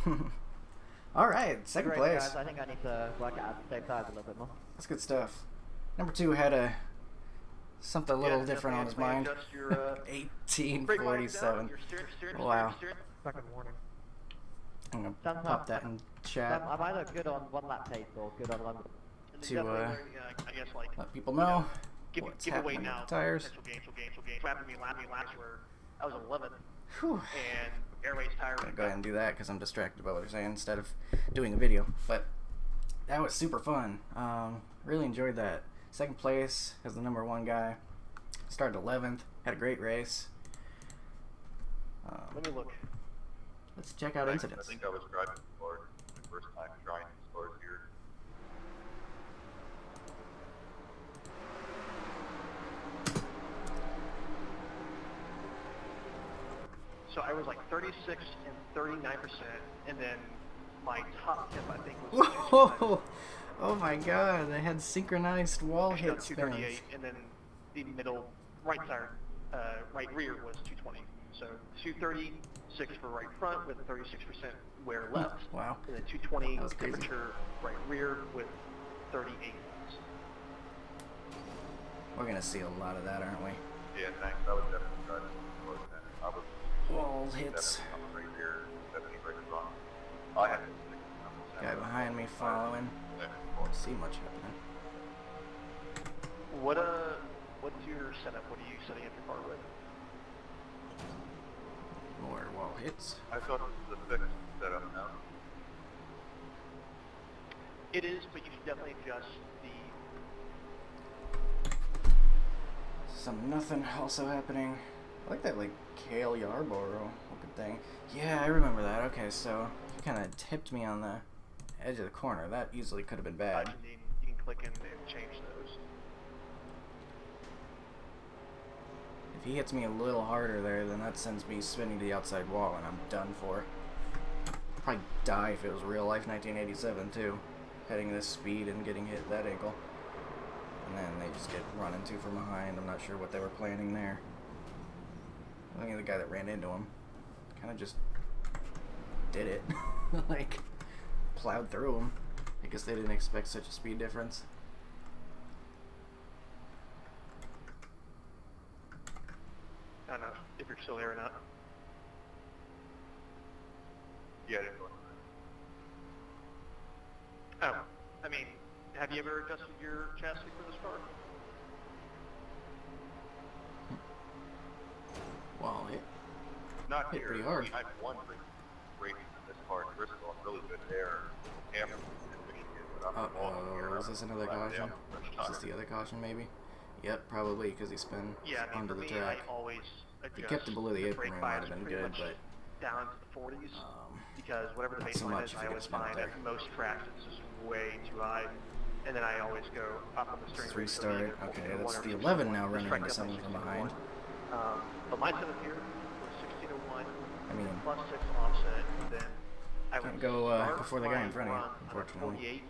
All right, second Great, place. guys. I think I need to work it out at the same time a little bit more. That's good stuff. Number two had a something a little Yeah, different on his mind. adjust your, uh, Eighteen brake lines down, forty-seven. your steering- steering- Wow. steering- Second warning. I'm gonna Somehow- pop that in chat. Um, I'm either good on one lap pace or good on longer. And To, uh, learn, yeah, I guess like Let people know give, what's give away now. with tires. Potential games, potential games, potential games. What happened to me last, me last where I was 11 Whew. and Airways tire. gonna go ahead and do that because I'm distracted by what they're saying instead of doing a video. But that was super fun. Um, really enjoyed that. Second place as the number one guy. Started 11th. Had a great race. Um, Let me look. let's check out I, incidents. I think I was driving for the first time trying these cars here. So I was like 36 and 39 percent, and then my top tip I think was Whoa! Oh my god, they had synchronized wall actually on hit spins. 238, and then the middle right tire, uh, right rear was 220. So 236 for right front with 36 percent wear left. Wow. And then 220 That was crazy. temperature right rear with 38. We're gonna see a lot of that, aren't we? Yeah, thanks. That was definitely driving had 60 Guy behind me following. Don't see much happening. What uh, what's your setup? What are you setting up your car with? More wall hits. I thought this was a fixed setup now. It is, but you should definitely adjust the. Some nothing also happening. I like that like Cale Yarborough looking thing. Yeah, I remember that. Okay, so you kind of tipped me on the edge of the corner. That easily could have been bad. option, You can, you can click in and change those. If he hits me a little harder there, then that sends me spinning to the outside wall, and I'm done for. Probably die if it was real life 1987 too, heading this speed and getting hit at that angle. And then they just get run into from behind. I'm not sure what they were planning there. I think the guy that ran into him kind of just did it, like plowed through him. I guess they didn't expect such a speed difference. I don't know if you're still there or not. Yeah, I didn't go Oh, I mean, have you ever adjusted your chassis for this car? Wall hit. Not Hit here. pretty hard. I mean, I've won race- in this in Bristol. I'm really good there. Hamilton Michigan, but I'm Uh-oh, is this another caution? Is this the other caution, maybe? Yep, probably because he spun Yeah, I mean, onto the me, track. I always. He kept it below the apron ring, might have been good, but down to the 40s um, because whatever the not so baseline much is, I always it find at most tracks it's just way too high, and then I always go up on the let's wheel. so Okay, that's the 11 now running into someone from behind. Um, but my setup here was 16 to 1 I mean, plus 6 offset, then I would go, uh, before the guy in front of you, run on a unfortunately.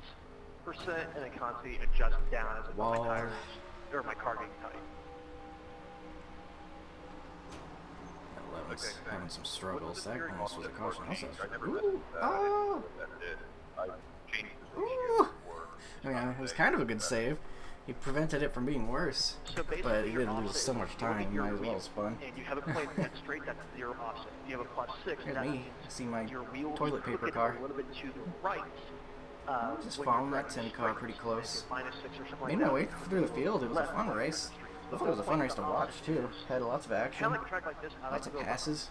48%, and then constantly adjust down as I my tires, or my car getting tight. 11's Okay, having some struggles. That almost was a caution. Also, never ooh, messed with that. I didn't know oh, what that did. I Ooh. I mean, it was kind of a good save. He prevented it from being worse, So but he your did lose so much you time. your Might as well spun. And you have it played dead straight, that's zero offset. You have a plus six, Look that at me. See my toilet paper car. a little bit to the right. Uh, Just following that driving tin car pretty close. you're minus six Made my way through the field. It was a fun race. I thought it was a fun race to watch too. Had lots of action. Kind of like a track like I like Lots of passes.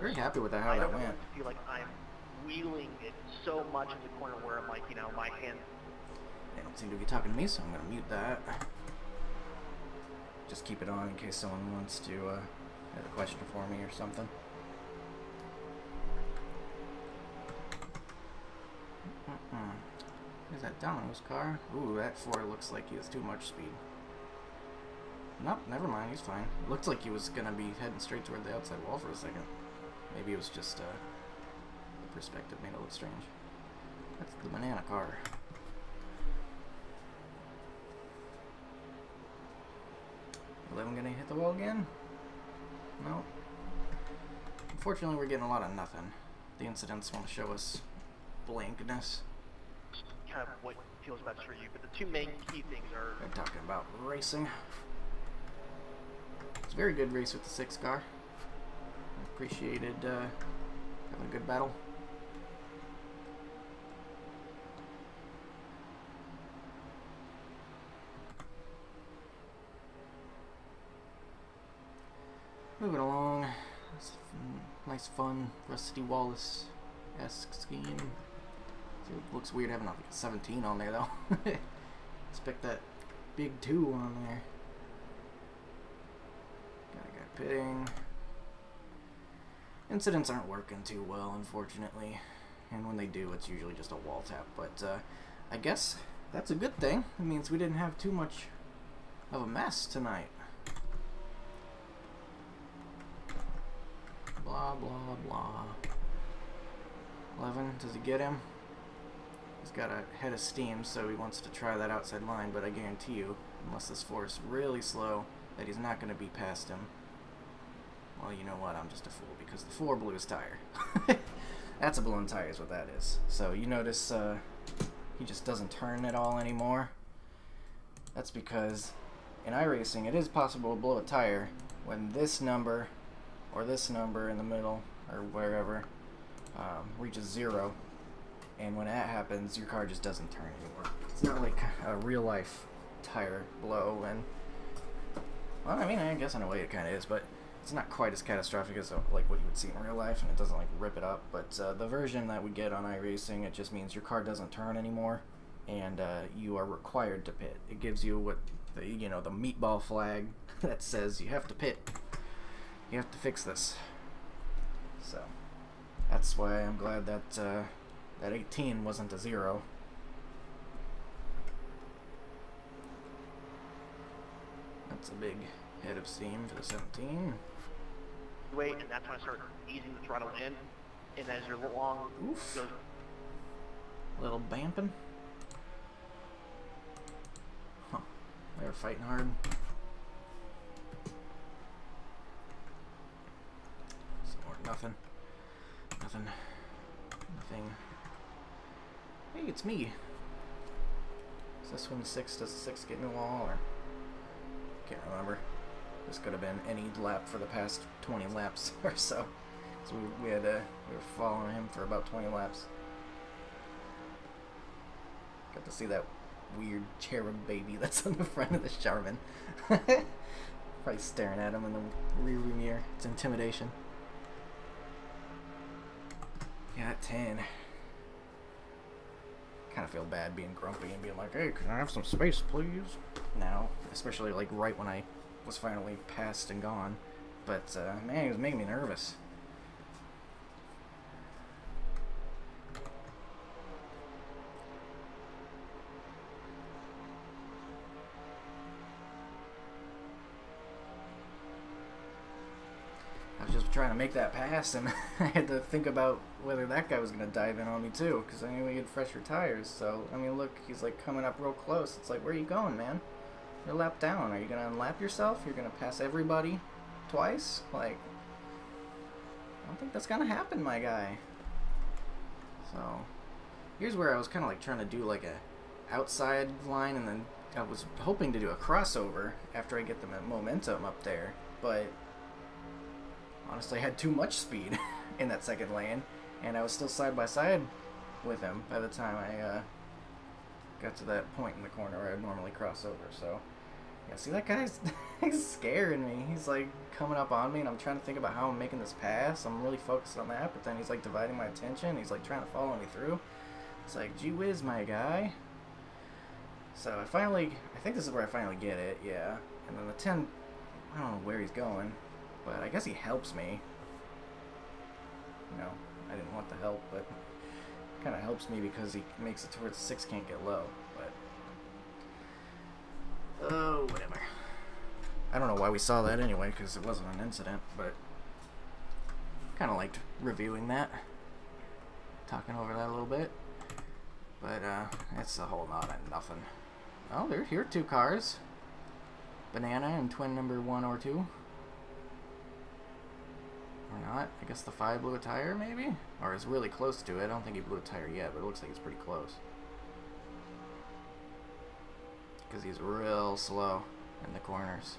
Very happy with that, how I that went. to feel like I'm wheeling it so much in the corner where I'm like, you know, my hand seem to be talking to me, so I'm gonna mute that. Just keep it on in case someone wants to uh, have a question for me or something. Hmm. Is that Domino's car? Ooh, that Ford looks like he has too much speed. Nope, never mind, he's fine. Looked like he was gonna be heading straight toward the outside wall for a second. Maybe it was just, uh, the perspective made it look strange. That's the banana car. Eleven gonna hit the wall again? No. Unfortunately, we're getting a lot of nothing. The incidents want to show us blankness. Kind of what feels best for you, but the two main key things are They're talking about racing. It's a very good race with the six car. Appreciated uh, having a good battle. Moving along. Nice, fun, Rusty Wallace esque scheme. It looks weird having a 17 on there though. Expect that big 2 on there. Got a guy pitting. Incidents aren't working too well, unfortunately. And when they do, it's usually just a wall tap. But uh, I guess that's a good thing. It means we didn't have too much of a mess tonight. Blah, blah, blah. 11, does he get him? He's got a head of steam, so he wants to try that outside line, but I guarantee you, unless this four is really slow, that he's not going to be past him. Well, you know what, I'm just a fool, because the four blew his tire. That's a blown tire is what that is. So you notice uh, he just doesn't turn at all anymore. That's because in iRacing, it is possible to blow a tire when this number or this number in the middle or wherever um, reaches zero. And when that happens your car just doesn't turn anymore. It's not like a real life tire blow and well I mean I guess in a way it kind of is but it's not quite as catastrophic as uh, like what you would see in real life and it doesn't like rip it up but uh, the version that we get on iRacing it just means your car doesn't turn anymore and uh, you are required to pit. It gives you what the you know the meatball flag that says you have to pit you have to fix this. So that's why I'm glad that uh, that 18 wasn't a zero. That's a big head of steam for the 17. wait, and that's when I start easing the throttle in, and as your long Oof. goes A little bamping. Huh. They were fighting hard. Nothing. Nothing. Hey, it's me. Is this one six does the six get in the wall or can't remember. This could have been any lap for the past 20 laps or so. So we, we had uh, we were following him for about 20 laps. Got to see that weird cherub baby that's on the front of the Charmin. Probably staring at him in the rear view mirror. It's intimidation. At 10. Kind of feel bad being grumpy and being like, hey, can I have some space, please? Now, especially like right when I was finally passed and gone. But, uh, man, it was making me nervous. I was just trying to make that pass, and I had to think about whether that guy was going to dive in on me too, because I knew he had fresher tires. So, I mean, look, he's like coming up real close. It's like, where are you going, man? You're lap down. Are you going to unlap yourself? You're going to pass everybody twice? Like, I don't think that's going to happen, my guy. So, here's where I was kind of like trying to do like a outside line, and then I was hoping to do a crossover after I get the momentum up there, but honestly had too much speed in that second lane, and I was still side by side with him by the time I uh, got to that point in the corner where I'd normally cross over. So, yeah, see that guy's he's scaring me. He's like coming up on me, and I'm trying to think about how I'm making this pass. I'm really focused on that, but then he's like dividing my attention. He's like trying to follow me through. It's like, gee whiz, my guy. So I finally, I think this is where I finally get it, yeah. And then the 10, I don't know where he's going, but I guess he helps me. Know, I didn't want the help, but kind of helps me because he makes it towards six can't get low. But oh, whatever. I don't know why we saw that anyway because it wasn't an incident, but kind of liked reviewing that, talking over that a little bit. But uh, it's a whole lot of nothing. Oh, there here two cars. Banana and twin number one or two. Or not. I guess the five blew a tire, maybe? Or is really close to it. I don't think he blew a tire yet, but it looks like it's pretty close. Because he's real slow in the corners.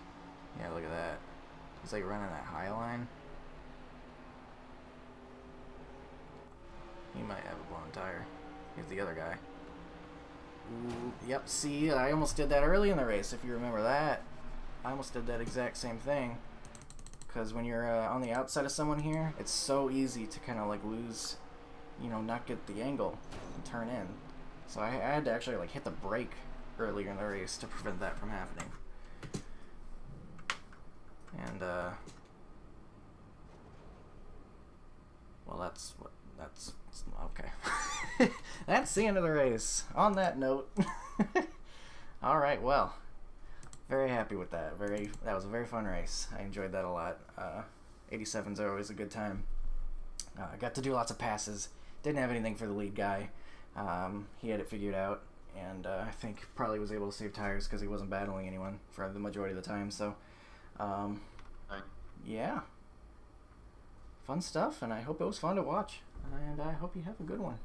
Yeah, look at that. He's like running that high line. He might have a blown tire. Here's the other guy. Ooh, yep, see, I almost did that early in the race, if you remember that. I almost did that exact same thing. Because when you're uh, on the outside of someone here, it's so easy to kind of like lose, you know, not get the angle and turn in. So I, I had to actually like hit the brake earlier in the race to prevent that from happening. And, uh, well, that's what, that's, okay. that's the end of the race. On that note, alright, well, very happy with that. Very, that was a very fun race. I enjoyed that a lot. Uh, 87s are always a good time. Uh, I got to do lots of passes. Didn't have anything for the lead guy. Um, he had it figured out, and uh, I think probably was able to save tires because he wasn't battling anyone for the majority of the time. So, um, yeah, fun stuff, and I hope it was fun to watch. And I hope you have a good one.